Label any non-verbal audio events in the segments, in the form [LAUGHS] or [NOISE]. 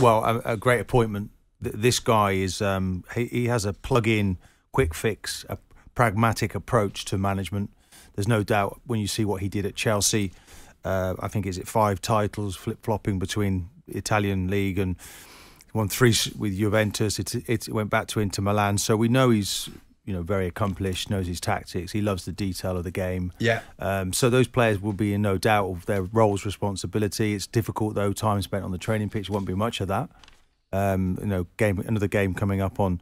Well, a, a great appointment. This guy is um, he, he has a plug-in, quick fix, a pragmatic approach to management. There's no doubt when you see what he did at Chelsea. Uh, I think is it five titles, flip flopping between Italian league and won three with Juventus. It, it went back to Inter Milan, so we know he's you know very accomplished, knows his tactics. He loves the detail of the game. Yeah. Um, so those players will be in no doubt of their roles, responsibility. It's difficult though. Time spent on the training pitch won't be much of that. Um, you know, game another game coming up on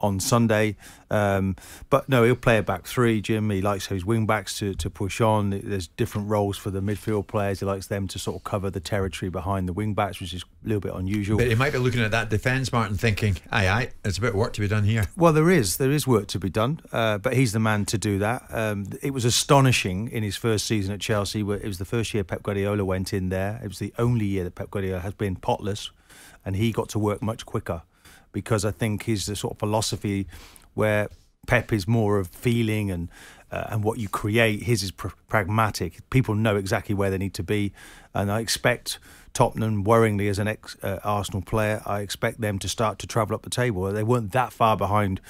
on Sunday. Um, but no, he'll play a back three. Jim, he likes his wing backs to, to push on. There's different roles for the midfield players. He likes them to sort of cover the territory behind the wing backs, which is a little bit unusual. But he might be looking at that defence, Martin, thinking, aye, aye, there's a bit of work to be done here. Well, there is. There is work to be done, uh, but he's the man to do that. Um, it was astonishing in his first season at Chelsea. Where it was the first year Pep Guardiola went in there. It was the only year that Pep Guardiola has been potless, and he got to work much quicker because I think his the sort of philosophy where Pep is more of feeling and uh, and what you create. His is pr- pragmatic. People know exactly where they need to be, and I expect Tottenham, worryingly as an ex uh, Arsenal player, I expect them to start to travel up the table. They weren't that far behind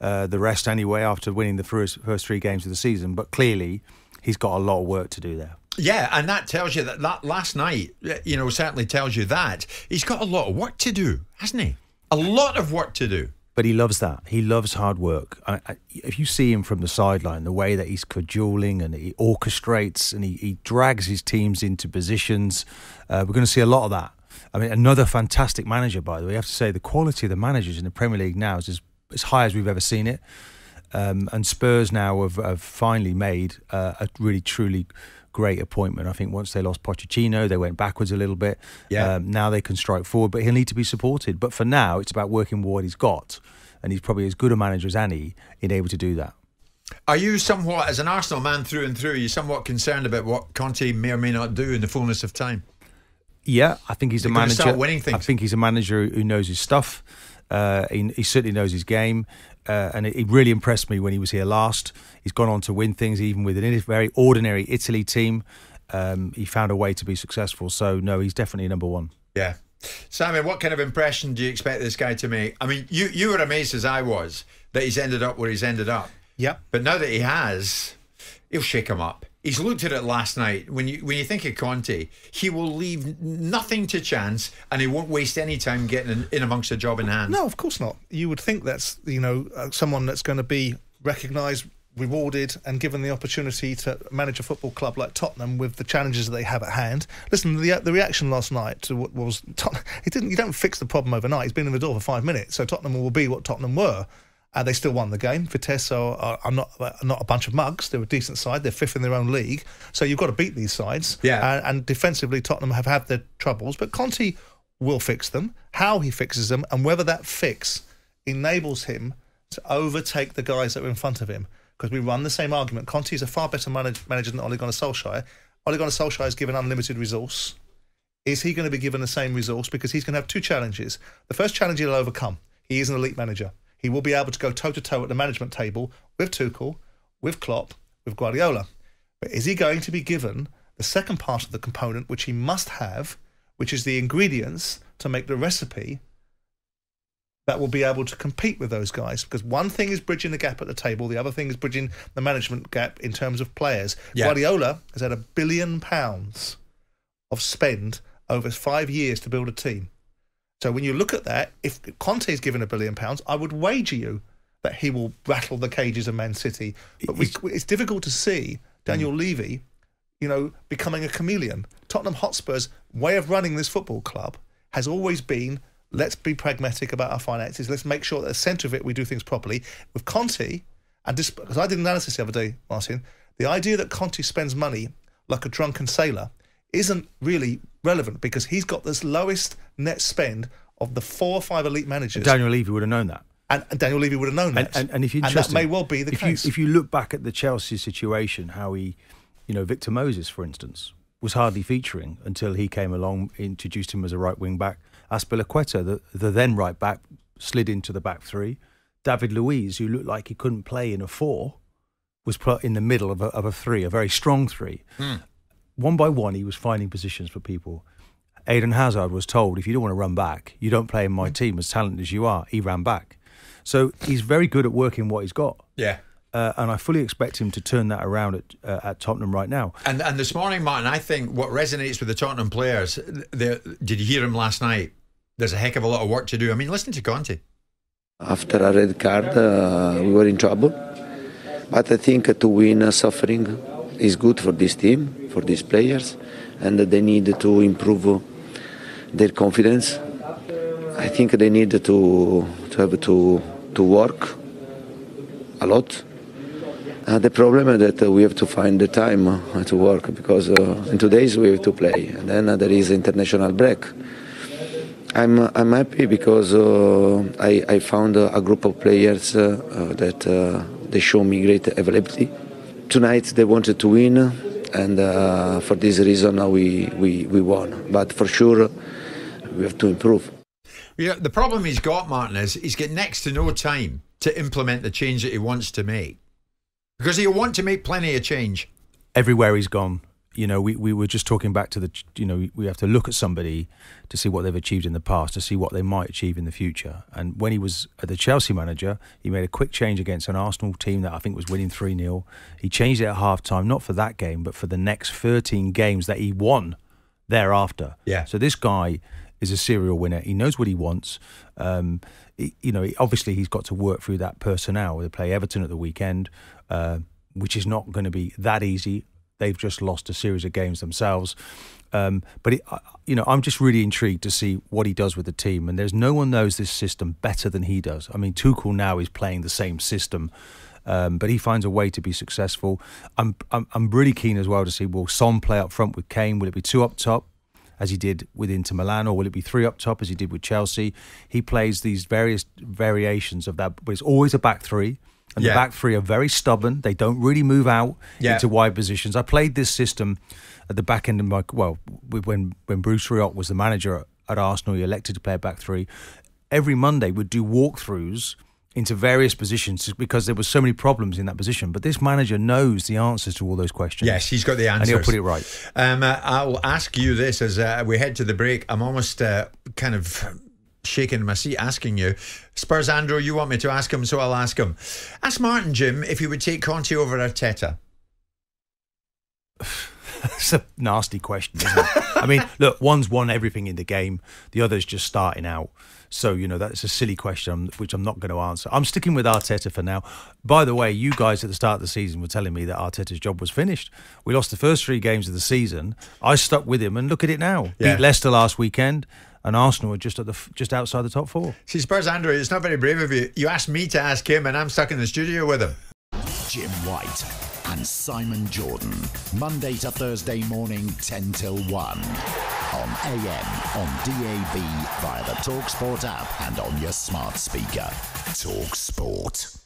uh, the rest anyway after winning the first first three games of the season, but clearly he's got a lot of work to do there. Yeah, and that tells you that, that last night, you know, certainly tells you that. He's got a lot of work to do, hasn't he? A lot of work to do. But he loves that. He loves hard work. I, I, if you see him from the sideline, the way that he's cajoling and he orchestrates and he, he drags his teams into positions, uh, we're going to see a lot of that. I mean, another fantastic manager, by the way. I have to say, the quality of the managers in the Premier League now is as, as high as we've ever seen it. Um, and Spurs now have, have finally made uh, a really, truly great appointment. I think once they lost Pochettino, they went backwards a little bit. Yeah. Um, now they can strike forward, but he'll need to be supported. But for now, it's about working with what he's got, and he's probably as good a manager as any in able to do that. Are you somewhat, as an Arsenal man through and through, are you somewhat concerned about what Conte may or may not do in the fullness of time? Yeah, I think he's a manager. start winning I think he's a manager who knows his stuff. Uh, he, he certainly knows his game, uh, and it, it really impressed me when he was here last. He's gone on to win things, even with a very ordinary Italy team. Um, he found a way to be successful. So no, he's definitely number one. Yeah. Simon, what kind of impression do you expect this guy to make? I mean, you, you were amazed as I was that he's ended up where he's ended up. Yep. But now that he has, he'll shake him up. He's looked at it last night. When you when you think of Conte, he will leave nothing to chance, and he won't waste any time getting in, in amongst a job in hand. No, of course not. You would think that's you know uh, someone that's going to be recognised, rewarded, and given the opportunity to manage a football club like Tottenham with the challenges that they have at hand. Listen, the the reaction last night to what was Tot- [LAUGHS] it didn't. You don't fix the problem overnight. He's been in the door for five minutes, so Tottenham will be what Tottenham were. Uh, they still won the game. Vitesse are, are, are not are not a bunch of mugs. They're a decent side. They're fifth in their own league. So you've got to beat these sides. Yeah. And, and defensively, Tottenham have had their troubles, but Conte will fix them. How he fixes them, and whether that fix enables him to overtake the guys that are in front of him. Because we run the same argument. Conte is a far better manage, manager than Ole Gunnar Solskjaer. Ole Gunnar Solskjaer is given unlimited resource. Is he going to be given the same resource? Because he's going to have two challenges. The first challenge he'll overcome. He is an elite manager. He will be able to go toe to toe at the management table with Tuchel, with Klopp, with Guardiola. But is he going to be given the second part of the component, which he must have, which is the ingredients to make the recipe that will be able to compete with those guys? Because one thing is bridging the gap at the table, the other thing is bridging the management gap in terms of players. Yeah. Guardiola has had a billion pounds of spend over five years to build a team. So when you look at that, if Conte is given a billion pounds, I would wager you that he will rattle the cages of Man City. But we, it's difficult to see Daniel hmm. Levy, you know, becoming a chameleon. Tottenham Hotspur's way of running this football club has always been let's be pragmatic about our finances. Let's make sure that at the centre of it we do things properly. With Conte, and because I did an analysis the other day, Martin, the idea that Conte spends money like a drunken sailor isn't really relevant because he's got this lowest net spend of the four or five elite managers. Daniel Levy would have known that. and, and Daniel Levy would have known And, that. and, and if you that may well be the if case. You, if you look back at the Chelsea situation, how he, you know, Victor Moses, for instance, was hardly featuring until he came along, introduced him as a right wing back. Azpilicueta, the, the then right back, slid into the back three. David Luiz, who looked like he couldn't play in a four, was put in the middle of a, of a three, a very strong three. Hmm. One by one, he was finding positions for people. Eden Hazard was told, if you don't want to run back, you don't play in my team. As talented as you are, he ran back. So he's very good at working what he's got. Yeah. Uh, and I fully expect him to turn that around at, uh, at Tottenham right now. And and this morning, Martin, I think what resonates with the Tottenham players. Did you hear him last night? There's a heck of a lot of work to do. I mean, listen to Conte. After a red card, uh, we were in trouble. But I think to win uh, suffering is good for this team, for these players, and they need to improve their confidence. I think they need to to have to to work a lot uh, the problem is that uh, we have to find the time uh, to work because uh, in two days we have to play, and then there is international break. I'm I'm happy because I I found a group of players that they show me great availability. Tonight they wanted to win, and uh, for this reason uh, we, we we won. But for sure we have to improve. Yeah, the problem he's got, Martin, is he's got next to no time to implement the change that he wants to make. Because he'll want to make plenty of change. Everywhere he's gone, you know, we, we were just talking back to the, you know, we have to look at somebody to see what they've achieved in the past, to see what they might achieve in the future. And when he was the Chelsea manager, he made a quick change against an Arsenal team that I think was winning 3 0. He changed it at half time, not for that game, but for the next 13 games that he won thereafter. Yeah. So this guy is a serial winner. He knows what he wants. Um, he, you know, obviously he's got to work through that personnel. They play Everton at the weekend. Uh, which is not going to be that easy. They've just lost a series of games themselves. Um, but it, you know, I'm just really intrigued to see what he does with the team. And there's no one knows this system better than he does. I mean, Tuchel now is playing the same system, um, but he finds a way to be successful. I'm, I'm I'm really keen as well to see will Son play up front with Kane? Will it be two up top? As he did with Inter Milan, or will it be three up top as he did with Chelsea? He plays these various variations of that, but it's always a back three. And Yeah. the back three are very stubborn. They don't really move out Yeah. into wide positions. I played this system at the back end of my well, when when Bruce Rioch was the manager at, at Arsenal, he elected to play a back three. Every Monday, would do walkthroughs into various positions because there were so many problems in that position. But this manager knows the answers to all those questions. Yes, he's got the answers. and he'll put it right. Um, uh, I'll ask you this as uh, we head to the break. I'm almost uh, kind of shaking my seat asking you. Spurs Andrew, you want me to ask him, so I'll ask him. Ask Martin, Jim, if he would take Conte over Arteta. It's a nasty question, isn't it? [LAUGHS] I mean, look, one's won everything in the game, the other's just starting out. So, you know, that's a silly question, which I'm not going to answer. I'm sticking with Arteta for now. By the way, you guys at the start of the season were telling me that Arteta's job was finished. We lost the first three games of the season. I stuck with him, and look at it now. Yeah. Beat Leicester last weekend, and Arsenal are just at the just outside the top four. See, Spurs Andrew, it's not very brave of you. You asked me to ask him, and I'm stuck in the studio with him. Jim White and Simon Jordan. Monday to Thursday morning, 10 till 1. On AM, on DAB, via the Talksport app, and on your smart speaker. Talksport.